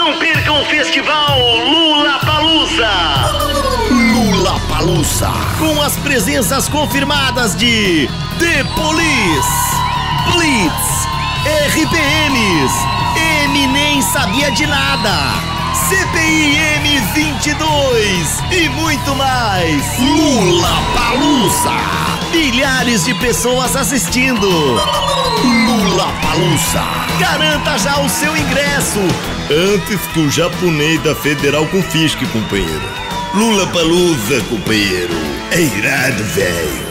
Não percam o festival Lula Palusa. Lula Palusa. Com as presenças confirmadas de The Police, Blitz, RPMs, M nem sabia de nada. CPI M22 e muito mais. Lula Palusa. Milhares de pessoas assistindo. Lula Palusa. Garanta já o seu ingresso antes que o japonês da Federal confisque, companheiro. Lula Palusa, companheiro. É irado, velho.